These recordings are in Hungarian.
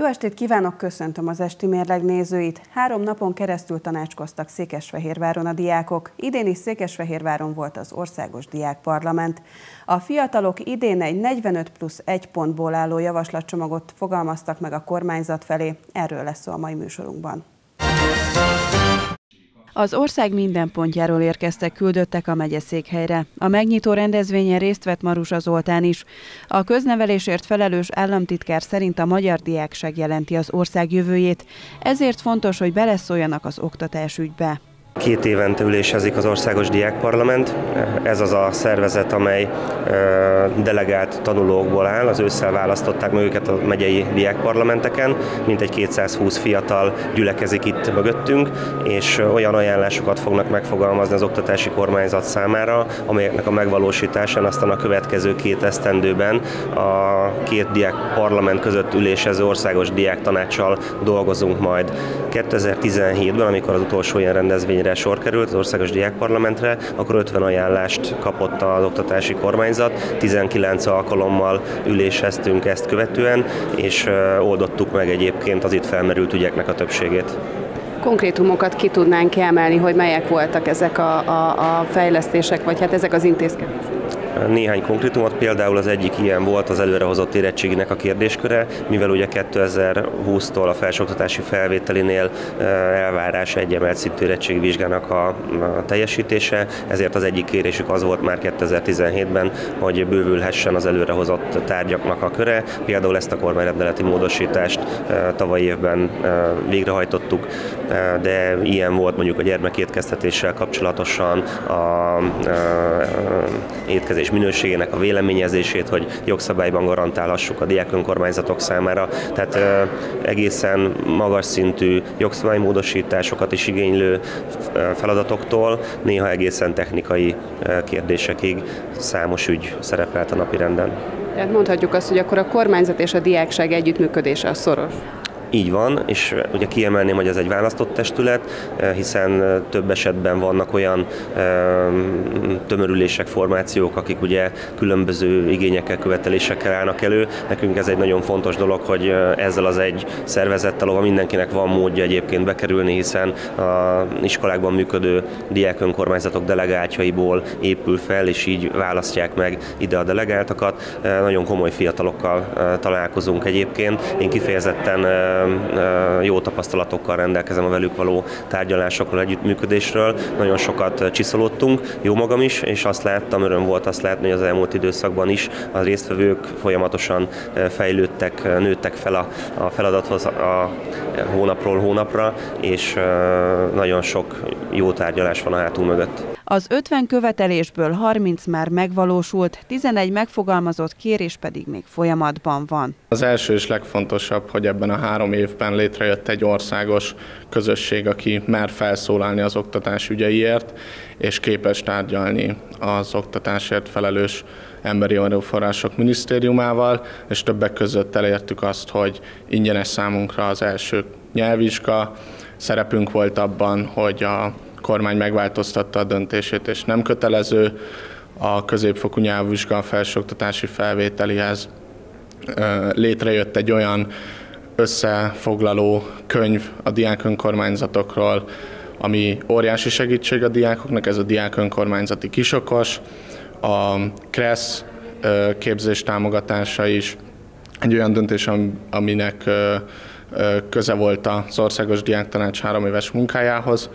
Jó estét kívánok, köszöntöm az esti mérleg nézőit. Három napon keresztül tanácskoztak Székesfehérváron a diákok. Idén is Székesfehérváron volt az Országos Diákparlament. A fiatalok idén egy 45 plusz 1 pontból álló javaslatcsomagot fogalmaztak meg a kormányzat felé. Erről lesz szó a mai műsorunkban. Az ország minden pontjáról érkeztek küldöttek a megyeszékhelyre. A megnyitó rendezvényen részt vett Marusa Zoltán is. A köznevelésért felelős államtitkár szerint a magyar diákság jelenti az ország jövőjét, ezért fontos, hogy beleszóljanak az oktatás ügybe. Két évente ülésezik az Országos Diákparlament. Ez az a szervezet, amely delegált tanulókból áll. Az ősszel választották meg őket a megyei diákparlamenteken. Mintegy 220 fiatal gyülekezik itt mögöttünk, és olyan ajánlásokat fognak megfogalmazni az oktatási kormányzat számára, amelyeknek a megvalósításán aztán a következő két esztendőben a két diák parlament között ülésező országos diáktanácssal dolgozunk majd. 2017-ben, amikor az utolsó ilyen rendezvényre sor került az Országos Diákparlamentre, akkor 50 ajánlást kapott az oktatási kormányzat, 19 alkalommal üléseztünk ezt követően, és oldottuk meg egyébként az itt felmerült ügyeknek a többségét konkrétumokat ki tudnánk emelni, hogy melyek voltak ezek a, a, a fejlesztések, vagy hát ezek az intézkedések? Néhány konkrétumot, például az egyik ilyen volt az előrehozott érettséginek a kérdésköre, mivel ugye 2020-tól a felsőoktatási felvételinél elvárás egy emelt szintű érettségvizsgának a, teljesítése, ezért az egyik kérésük az volt már 2017-ben, hogy bővülhessen az előrehozott tárgyaknak a köre. Például ezt a kormányrendeleti módosítást tavaly évben végrehajtottuk, de ilyen volt mondjuk a gyermekétkeztetéssel kapcsolatosan, a, a, a étkezés minőségének a véleményezését, hogy jogszabályban garantálhassuk a diák önkormányzatok számára. Tehát egészen magas szintű jogszabálymódosításokat is igénylő feladatoktól, néha egészen technikai kérdésekig számos ügy szerepelt a napirenden. Tehát mondhatjuk azt, hogy akkor a kormányzat és a diákság együttműködése a szoros. Így van, és ugye kiemelném, hogy ez egy választott testület, hiszen több esetben vannak olyan tömörülések, formációk, akik ugye különböző igényekkel, követelésekkel állnak elő. Nekünk ez egy nagyon fontos dolog, hogy ezzel az egy szervezettel, ahol mindenkinek van módja egyébként bekerülni, hiszen a iskolákban működő diák önkormányzatok épül fel, és így választják meg ide a delegáltakat. Nagyon komoly fiatalokkal találkozunk egyébként. Én kifejezetten jó tapasztalatokkal rendelkezem a velük való tárgyalásokról, együttműködésről. Nagyon sokat csiszolódtunk, jó magam is, és azt láttam, öröm volt azt látni, hogy az elmúlt időszakban is a résztvevők folyamatosan fejlődtek, nőttek fel a, a feladathoz a hónapról hónapra, és nagyon sok jó tárgyalás van a hátunk mögött. Az 50 követelésből 30 már megvalósult, 11 megfogalmazott kérés pedig még folyamatban van. Az első és legfontosabb, hogy ebben a három évben létrejött egy országos közösség, aki mer felszólalni az oktatás ügyeiért, és képes tárgyalni az oktatásért felelős emberi erőforrások minisztériumával, és többek között elértük azt, hogy ingyenes számunkra az első nyelvvizsga, szerepünk volt abban, hogy a kormány megváltoztatta a döntését, és nem kötelező a középfokú nyelvvizsga a felsőoktatási felvételihez. Létrejött egy olyan összefoglaló könyv a diák önkormányzatokról, ami óriási segítség a diákoknak, ez a diák önkormányzati kisokos, a KRESZ képzés támogatása is egy olyan döntés, aminek köze volt az Országos Diáktanács három éves munkájához,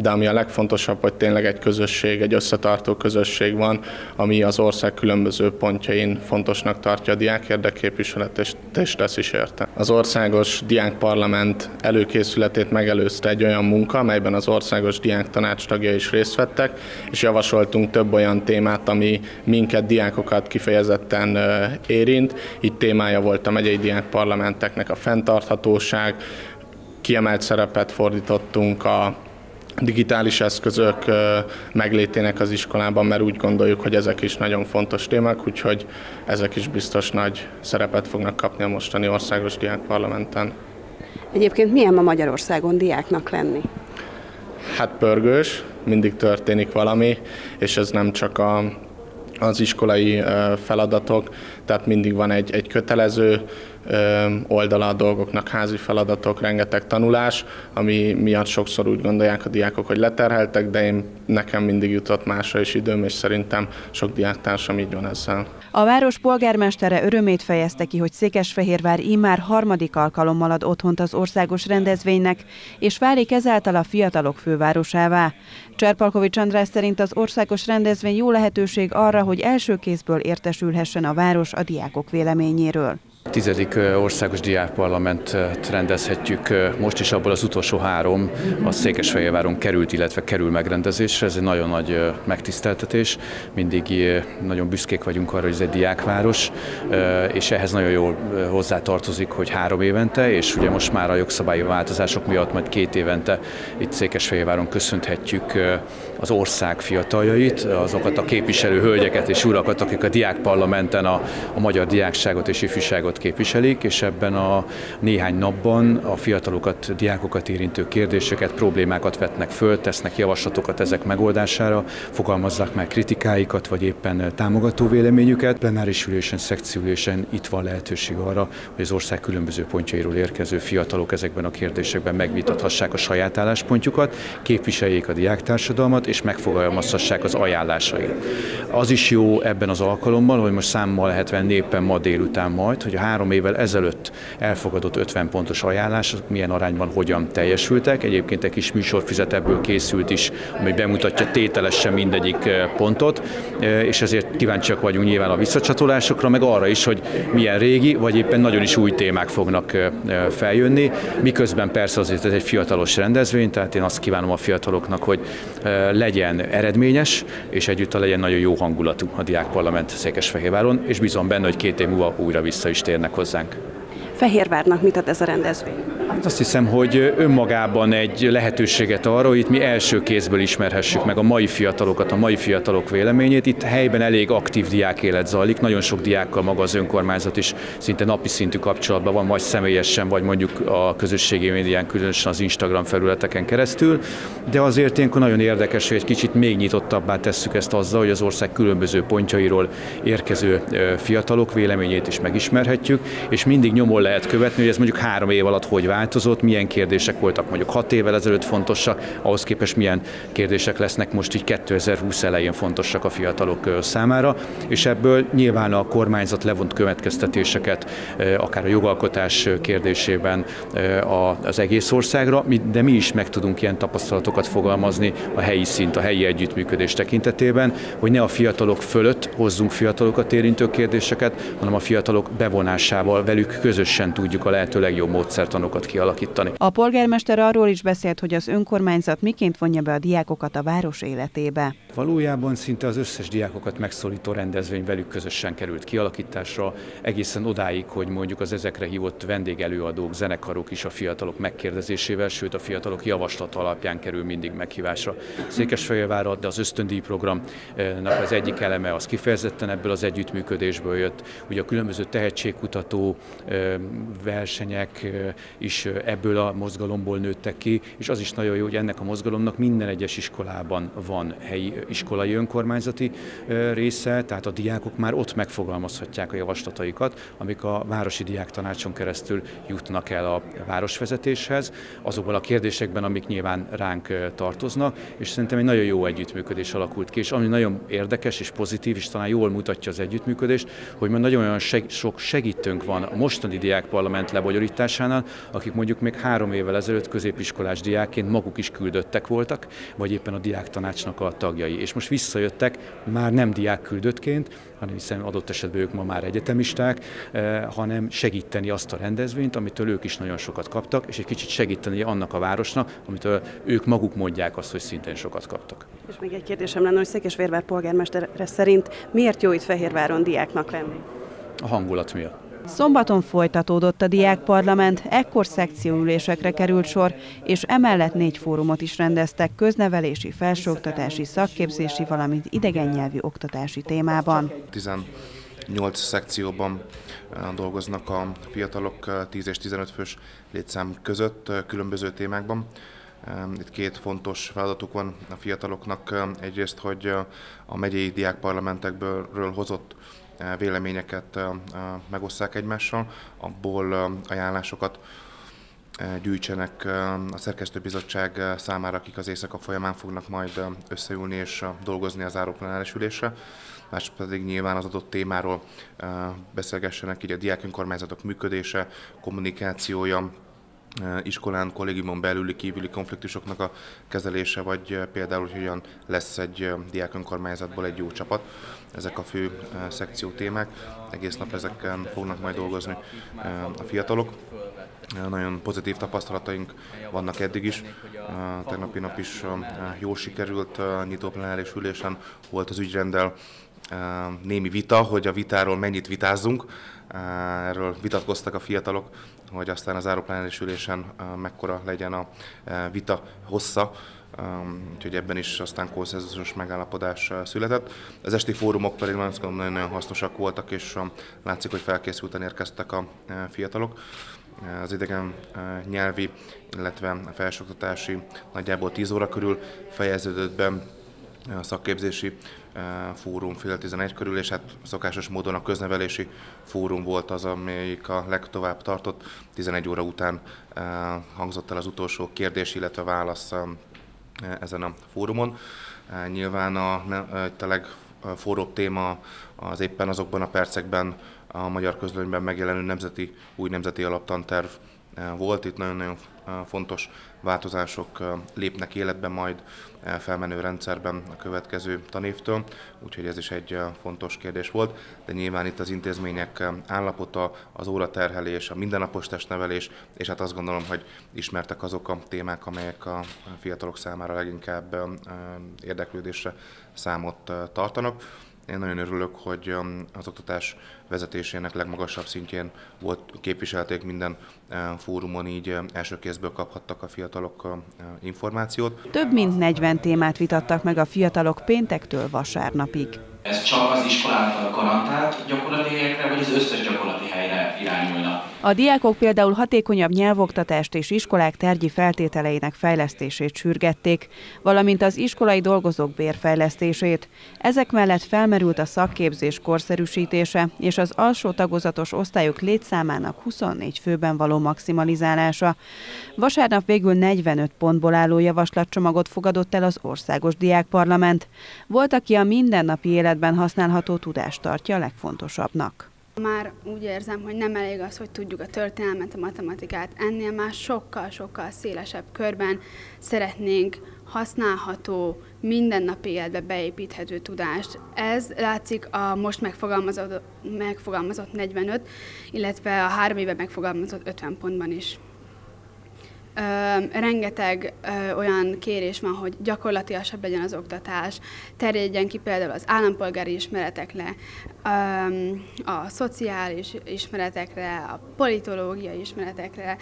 de ami a legfontosabb, hogy tényleg egy közösség, egy összetartó közösség van, ami az ország különböző pontjain fontosnak tartja a diák érdekképviselet, és, és tesz is érte. Az országos diákparlament előkészületét megelőzte egy olyan munka, amelyben az országos diák tanács tagja is részt vettek, és javasoltunk több olyan témát, ami minket, diákokat kifejezetten érint. Itt témája volt a megyei diákparlamenteknek a fenntarthatóság, kiemelt szerepet fordítottunk a digitális eszközök meglétének az iskolában, mert úgy gondoljuk, hogy ezek is nagyon fontos témák, úgyhogy ezek is biztos nagy szerepet fognak kapni a mostani országos diákparlamenten. Egyébként milyen ma Magyarországon diáknak lenni? Hát pörgős, mindig történik valami, és ez nem csak a, az iskolai feladatok, tehát mindig van egy, egy kötelező oldala a dolgoknak, házi feladatok, rengeteg tanulás, ami miatt sokszor úgy gondolják a diákok, hogy leterheltek, de én nekem mindig jutott másra is időm, és szerintem sok diáktársam így van ezzel. A város polgármestere örömét fejezte ki, hogy Székesfehérvár immár harmadik alkalommal ad otthont az országos rendezvénynek, és válik ezáltal a fiatalok fővárosává. Cserpalkovics András szerint az országos rendezvény jó lehetőség arra, hogy első kézből értesülhessen a város a diákok véleményéről. Tizedik országos diákparlamentet rendezhetjük most is, abból az utolsó három a Székesfehérváron került, illetve kerül megrendezésre. Ez egy nagyon nagy megtiszteltetés. Mindig nagyon büszkék vagyunk arra, hogy ez egy diákváros, és ehhez nagyon jól hozzátartozik, hogy három évente, és ugye most már a jogszabályi változások miatt majd két évente itt Székesfehérváron köszönhetjük az ország fiataljait, azokat a képviselő hölgyeket és urakat, akik a diákparlamenten a, a magyar diákságot és ifjúságot képviselik, és ebben a néhány napban a fiatalokat, diákokat érintő kérdéseket, problémákat vetnek föl, tesznek javaslatokat ezek megoldására, fogalmazzák meg kritikáikat, vagy éppen támogató véleményüket. Plenáris ülésen, szekcióülésen itt van lehetőség arra, hogy az ország különböző pontjairól érkező fiatalok ezekben a kérdésekben megvitathassák a saját álláspontjukat, képviseljék a diáktársadalmat, és megfogalmazhassák az ajánlásait. Az is jó ebben az alkalommal, hogy most számmal lehet venni éppen ma délután majd, hogy a három évvel ezelőtt elfogadott 50 pontos ajánlások milyen arányban hogyan teljesültek. Egyébként egy kis műsorfizet ebből készült is, ami bemutatja tételesen mindegyik eh, pontot, eh, és ezért kíváncsiak vagyunk nyilván a visszacsatolásokra, meg arra is, hogy milyen régi, vagy éppen nagyon is új témák fognak eh, feljönni, miközben persze azért ez egy fiatalos rendezvény, tehát én azt kívánom a fiataloknak, hogy legyen eredményes, és egyúttal legyen nagyon jó hangulatú a diákparlament Székesfehérváron, és bízom benne, hogy két év múlva újra vissza is térnek hozzánk. Fehérvárnak mit ad ez a rendezvény? Hát azt hiszem, hogy önmagában egy lehetőséget arra, hogy itt mi első kézből ismerhessük meg a mai fiatalokat, a mai fiatalok véleményét. Itt helyben elég aktív diák élet zajlik, nagyon sok diákkal maga az önkormányzat is szinte napi szintű kapcsolatban van, vagy személyesen, vagy mondjuk a közösségi médián, különösen az Instagram felületeken keresztül. De azért ilyenkor nagyon érdekes, hogy egy kicsit még nyitottabbá tesszük ezt azzal, hogy az ország különböző pontjairól érkező fiatalok véleményét is megismerhetjük, és mindig nyomon lehet követni, hogy ez mondjuk három év alatt hogy változott, milyen kérdések voltak mondjuk hat évvel ezelőtt fontosak, ahhoz képest milyen kérdések lesznek most így 2020 elején fontosak a fiatalok számára, és ebből nyilván a kormányzat levont következtetéseket, akár a jogalkotás kérdésében az egész országra, de mi is meg tudunk ilyen tapasztalatokat fogalmazni a helyi szint, a helyi együttműködés tekintetében, hogy ne a fiatalok fölött hozzunk fiatalokat érintő kérdéseket, hanem a fiatalok bevonásával velük közösen tudjuk a lehető legjobb módszertanokat kialakítani. A polgármester arról is beszélt, hogy az önkormányzat miként vonja be a diákokat a város életébe. Valójában szinte az összes diákokat megszólító rendezvény velük közösen került kialakításra, egészen odáig, hogy mondjuk az ezekre hívott vendégelőadók, zenekarok is a fiatalok megkérdezésével, sőt a fiatalok javaslata alapján kerül mindig meghívásra. Székesfehérvárra, de az ösztöndíj programnak az egyik eleme az kifejezetten ebből az együttműködésből jött. Ugye a különböző tehetségkutató versenyek is ebből a mozgalomból nőttek ki, és az is nagyon jó, hogy ennek a mozgalomnak minden egyes iskolában van helyi iskolai önkormányzati része, tehát a diákok már ott megfogalmazhatják a javaslataikat, amik a Városi Diák Tanácson keresztül jutnak el a városvezetéshez, azokban a kérdésekben, amik nyilván ránk tartoznak, és szerintem egy nagyon jó együttműködés alakult ki, és ami nagyon érdekes és pozitív, és talán jól mutatja az együttműködést, hogy már nagyon seg- sok segítőnk van a mostani diákparlament lebonyolításánál, akik mondjuk még három évvel ezelőtt középiskolás diákként maguk is küldöttek voltak, vagy éppen a diáktanácsnak a tagjai és most visszajöttek már nem diák küldöttként, hanem hiszen adott esetben ők ma már egyetemisták, eh, hanem segíteni azt a rendezvényt, amitől ők is nagyon sokat kaptak, és egy kicsit segíteni annak a városnak, amitől ők maguk mondják azt, hogy szintén sokat kaptak. És még egy kérdésem lenne, hogy Székesfehérvár polgármestere szerint miért jó itt Fehérváron diáknak lenni? A hangulat miatt. Szombaton folytatódott a diákparlament, ekkor szekcióülésekre került sor, és emellett négy fórumot is rendeztek köznevelési, felsőoktatási, szakképzési, valamint idegen nyelvi oktatási témában. 18 szekcióban eh, dolgoznak a fiatalok 10 eh, és 15 fős létszám között eh, különböző témákban. Itt két fontos feladatuk van a fiataloknak. Egyrészt, hogy a megyei diákparlamentekből hozott véleményeket megosszák egymással, abból ajánlásokat gyűjtsenek a szerkesztőbizottság számára, akik az éjszaka folyamán fognak majd összeülni és dolgozni az ároplenáris ülésre. Más pedig nyilván az adott témáról beszélgessenek, így a diák önkormányzatok működése, kommunikációja, iskolán, kollégiumon belüli kívüli konfliktusoknak a kezelése, vagy például, hogy hogyan lesz egy diák önkormányzatból egy jó csapat. Ezek a fő szekció témák. Egész nap ezeken fognak majd dolgozni a fiatalok. Nagyon pozitív tapasztalataink vannak eddig is. Tegnapi nap is jól sikerült nyitó plenáris ülésen volt az ügyrendel némi vita, hogy a vitáról mennyit vitázzunk. Erről vitatkoztak a fiatalok, hogy aztán az ároplánális ülésen mekkora legyen a vita hossza, úgyhogy ebben is aztán konszenzusos megállapodás született. Az esti fórumok pedig nagyon-nagyon hasznosak voltak, és látszik, hogy felkészülten érkeztek a fiatalok. Az idegen nyelvi, illetve a felsőoktatási nagyjából 10 óra körül fejeződött be a szakképzési fórum fél 11 körül, és hát szokásos módon a köznevelési fórum volt az, amelyik a legtovább tartott. 11 óra után hangzott el az utolsó kérdés, illetve válasz ezen a fórumon. Nyilván a, a legforróbb téma az éppen azokban a percekben a magyar közlönyben megjelenő nemzeti, új nemzeti alaptanterv volt. Itt nagyon-nagyon fontos változások lépnek életbe majd felmenő rendszerben a következő tanévtől, úgyhogy ez is egy fontos kérdés volt, de nyilván itt az intézmények állapota, az óraterhelés, a mindennapos testnevelés, és hát azt gondolom, hogy ismertek azok a témák, amelyek a fiatalok számára leginkább érdeklődésre számot tartanak. Én nagyon örülök, hogy um, az oktatás vezetésének legmagasabb szintjén volt, képviselték minden uh, fórumon, így uh, első kézből kaphattak a fiatalok információt. Több mint 40 témát vitattak meg a fiatalok péntektől vasárnapig. Ez csak az iskolák garantált gyakorlati helyekre, vagy az összes gyakorlati helyre irányulna? A diákok például hatékonyabb nyelvoktatást és iskolák tárgyi feltételeinek fejlesztését sürgették, valamint az iskolai dolgozók bérfejlesztését. Ezek mellett felmerült a szakképzés korszerűsítése és az alsó tagozatos osztályok létszámának 24 főben való maximalizálása. Vasárnap végül 45 pontból álló javaslatcsomagot fogadott el az Országos Diákparlament. Volt, aki a mindennapi életben használható tudást tartja a legfontosabbnak. Már úgy érzem, hogy nem elég az, hogy tudjuk a történelmet, a matematikát, ennél már sokkal-sokkal szélesebb körben szeretnénk használható, mindennapi életbe beépíthető tudást. Ez látszik a most megfogalmazott, megfogalmazott 45, illetve a három éve megfogalmazott 50 pontban is. Rengeteg olyan kérés van, hogy gyakorlatilasabb legyen az oktatás, terjedjen ki például az állampolgári ismeretekre, a szociális ismeretekre, a politológiai ismeretekre,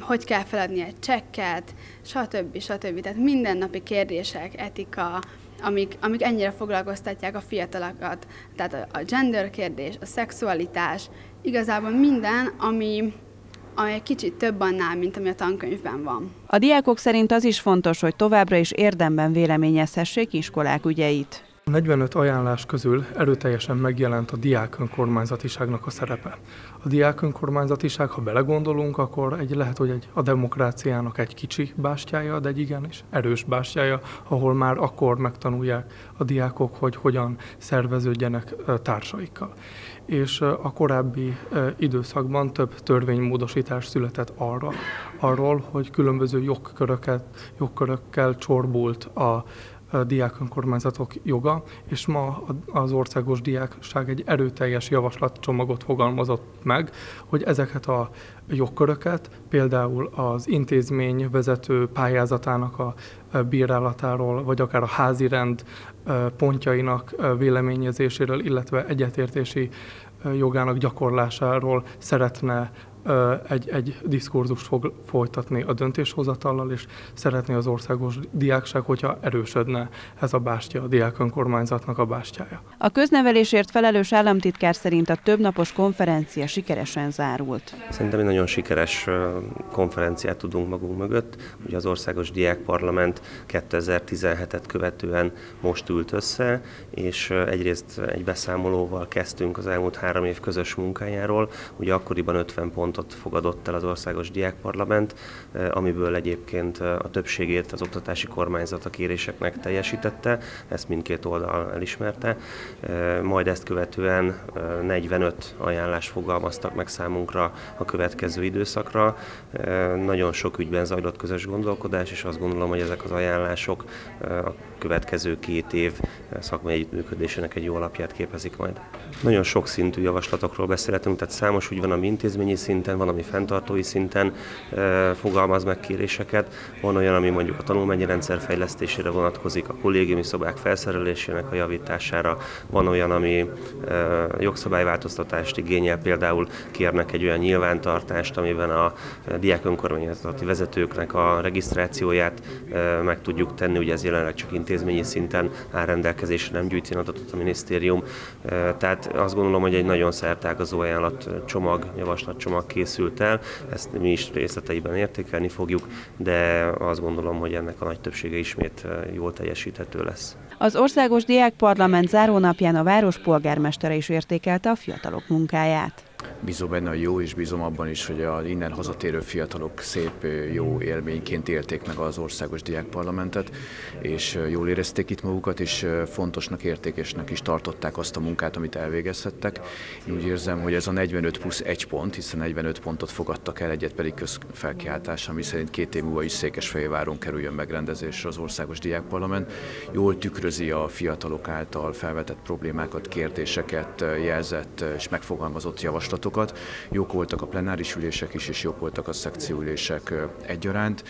hogy kell feladni egy csekket, stb. stb. Tehát mindennapi kérdések, etika, amik, amik ennyire foglalkoztatják a fiatalokat. Tehát a gender kérdés, a szexualitás, igazából minden, ami, ami egy kicsit több annál, mint ami a tankönyvben van. A diákok szerint az is fontos, hogy továbbra is érdemben véleményezhessék iskolák ügyeit. A 45 ajánlás közül erőteljesen megjelent a diák önkormányzatiságnak a szerepe. A diák önkormányzatiság, ha belegondolunk, akkor egy lehet, hogy egy, a demokráciának egy kicsi bástyája, de egy igenis erős bástyája, ahol már akkor megtanulják a diákok, hogy hogyan szerveződjenek társaikkal és a korábbi időszakban több törvénymódosítás született arra, arról, hogy különböző jogköröket, jogkörökkel csorbult a diák önkormányzatok joga, és ma az országos diákság egy erőteljes javaslatcsomagot fogalmazott meg, hogy ezeket a jogköröket, például az intézmény vezető pályázatának a bírálatáról, vagy akár a házi rend pontjainak véleményezéséről, illetve egyetértési jogának gyakorlásáról szeretne egy, egy diskurzust fog folytatni a döntéshozatallal, és szeretné az országos diákság, hogyha erősödne ez a bástya, a diák önkormányzatnak a bástyája. A köznevelésért felelős államtitkár szerint a többnapos konferencia sikeresen zárult. Szerintem egy nagyon sikeres konferenciát tudunk magunk mögött. Ugye az Országos Diákparlament 2017-et követően most ült össze, és egyrészt egy beszámolóval kezdtünk az elmúlt három év közös munkájáról. Ugye akkoriban 50 pontot fogadott el az Országos Diákparlament, amiből egyébként a többségét az oktatási kormányzat a kéréseknek teljesítette, ezt mindkét oldal elismerte. Majd ezt követően 45 ajánlást fogalmaztak meg számunkra a következő időszakra. Nagyon sok ügyben zajlott közös gondolkodás, és azt gondolom, hogy ezek az ajánlások a következő két év szakmai együttműködésének egy jó alapját képezik majd. Nagyon sok szintű javaslatokról beszélhetünk, tehát számos úgy van, ami intézményi szinten, van, ami fenntartói szinten fogalmaz meg kéréseket, van olyan, ami mondjuk a tanulmányi rendszer fejlesztésére vonatkozik, a kollégiumi szobák felszerelésének a javítására, van olyan, ami jogszabályváltoztatást igényel, például kérnek egy olyan nyilvántartást, amiben a diák önkormányzati vezetőknek a regisztrációját meg tudjuk tenni, ugye ez jelenleg csak intézményi szinten áll rendelkezésre, nem gyűjti adatot a minisztérium. Tehát azt gondolom, hogy egy nagyon szertágazó ajánlat csomag, javaslatcsomag készült el, ezt mi is részleteiben értékelni fogjuk, de azt gondolom, hogy ennek a nagy többsége ismét jól teljesíthető lesz. Az Országos Diákparlament zárónapján a város polgármestere is értékelte a fiatalok munkáját. Bízom benne a jó, és bízom abban is, hogy a innen hazatérő fiatalok szép, jó élményként élték meg az országos diákparlamentet, és jól érezték itt magukat, és fontosnak, értékesnek is tartották azt a munkát, amit elvégezhettek. Én úgy érzem, hogy ez a 45 plusz 1 pont, hiszen 45 pontot fogadtak el, egyet pedig közfelkiáltás, ami szerint két év múlva is Székesfehérváron kerüljön megrendezésre az országos diákparlament. Jól tükrözi a fiatalok által felvetett problémákat, kérdéseket, jelzett és megfogalmazott javaslatokat, javaslatokat. Jók voltak a plenáris ülések is, és jók voltak a szekcióülések egyaránt.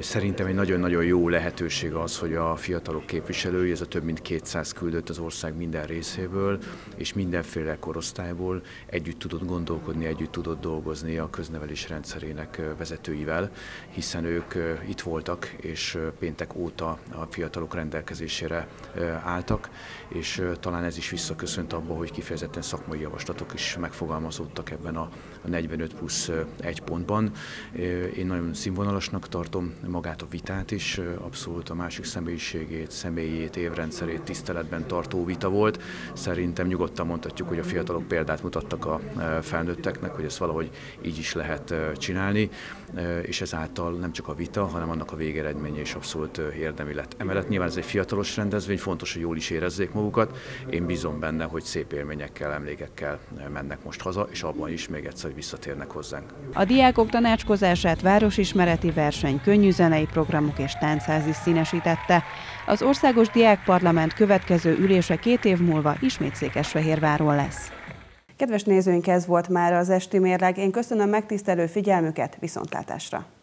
Szerintem egy nagyon-nagyon jó lehetőség az, hogy a fiatalok képviselői, ez a több mint 200 küldött az ország minden részéből, és mindenféle korosztályból együtt tudott gondolkodni, együtt tudott dolgozni a köznevelés rendszerének vezetőivel, hiszen ők itt voltak, és péntek óta a fiatalok rendelkezésére álltak, és talán ez is visszaköszönt abba, hogy kifejezetten szakmai javaslatok is megfogalmazódtak jutottak ebben a 45 plusz egy pontban. Én nagyon színvonalasnak tartom magát a vitát is, abszolút a másik személyiségét, személyét, évrendszerét tiszteletben tartó vita volt. Szerintem nyugodtan mondhatjuk, hogy a fiatalok példát mutattak a felnőtteknek, hogy ezt valahogy így is lehet csinálni, és ezáltal nem csak a vita, hanem annak a végeredménye is abszolút érdemi lett. Emellett nyilván ez egy fiatalos rendezvény, fontos, hogy jól is érezzék magukat. Én bízom benne, hogy szép élményekkel, emlékekkel mennek most haza, és abban is még egyszer, hogy visszatérnek hozzánk. A diákok tanácskozását városismereti verseny, könnyű zenei programok és táncház is színesítette. Az Országos Diákparlament következő ülése két év múlva ismét Székesfehérváron lesz. Kedves nézőink, ez volt már az esti mérleg. Én köszönöm megtisztelő figyelmüket, viszontlátásra!